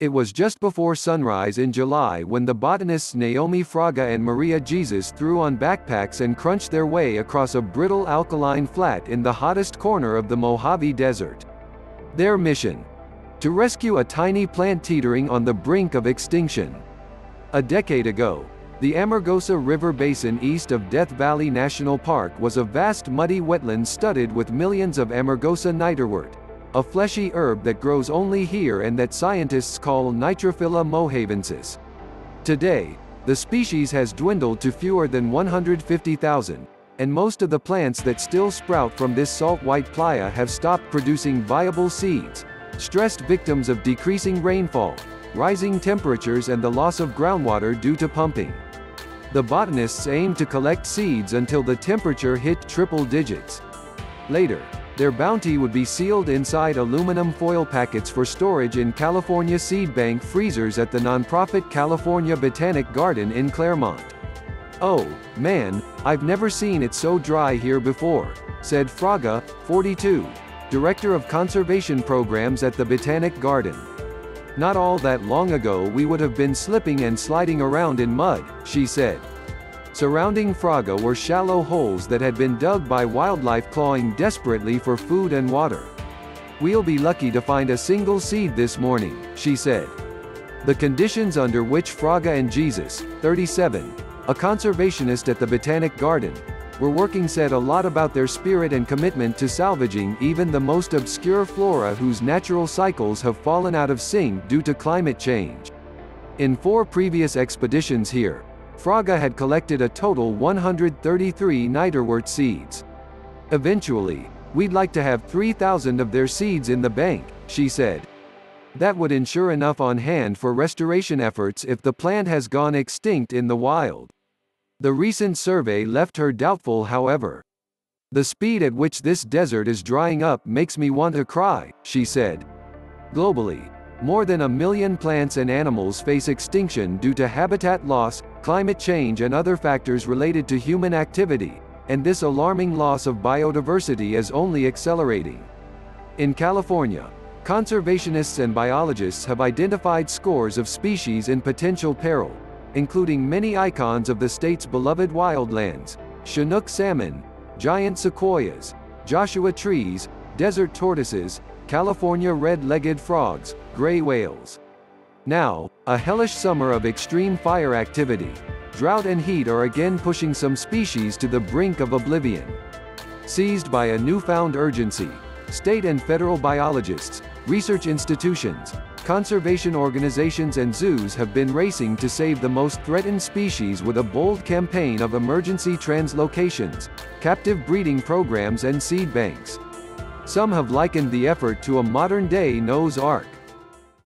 It was just before sunrise in July when the botanists Naomi Fraga and Maria Jesus threw on backpacks and crunched their way across a brittle alkaline flat in the hottest corner of the Mojave Desert. Their mission? To rescue a tiny plant teetering on the brink of extinction. A decade ago, the Amargosa River Basin east of Death Valley National Park was a vast muddy wetland studded with millions of Amargosa niterwort, a fleshy herb that grows only here and that scientists call Nitrophila mohavensis. Today, the species has dwindled to fewer than 150,000, and most of the plants that still sprout from this salt white playa have stopped producing viable seeds, stressed victims of decreasing rainfall, rising temperatures and the loss of groundwater due to pumping. The botanists aim to collect seeds until the temperature hit triple digits. Later, their bounty would be sealed inside aluminum foil packets for storage in California seed bank freezers at the nonprofit California Botanic Garden in Claremont. Oh, man, I've never seen it so dry here before, said Fraga, 42, Director of Conservation Programs at the Botanic Garden. Not all that long ago we would have been slipping and sliding around in mud, she said. Surrounding Fraga were shallow holes that had been dug by wildlife clawing desperately for food and water. We'll be lucky to find a single seed this morning, she said. The conditions under which Fraga and Jesus, 37, a conservationist at the Botanic Garden, were working said a lot about their spirit and commitment to salvaging even the most obscure flora whose natural cycles have fallen out of sync due to climate change. In four previous expeditions here, Fraga had collected a total 133 niterwort seeds. Eventually, we'd like to have 3,000 of their seeds in the bank, she said. That would ensure enough on hand for restoration efforts if the plant has gone extinct in the wild. The recent survey left her doubtful however. The speed at which this desert is drying up makes me want to cry, she said. Globally, more than a million plants and animals face extinction due to habitat loss, climate change and other factors related to human activity, and this alarming loss of biodiversity is only accelerating. In California, conservationists and biologists have identified scores of species in potential peril, including many icons of the state's beloved wildlands, Chinook salmon, giant sequoias, Joshua trees, desert tortoises, California red-legged frogs, gray whales. Now, a hellish summer of extreme fire activity, drought and heat are again pushing some species to the brink of oblivion. Seized by a newfound urgency, state and federal biologists, research institutions, conservation organizations and zoos have been racing to save the most threatened species with a bold campaign of emergency translocations, captive breeding programs and seed banks. Some have likened the effort to a modern-day Noah's Ark.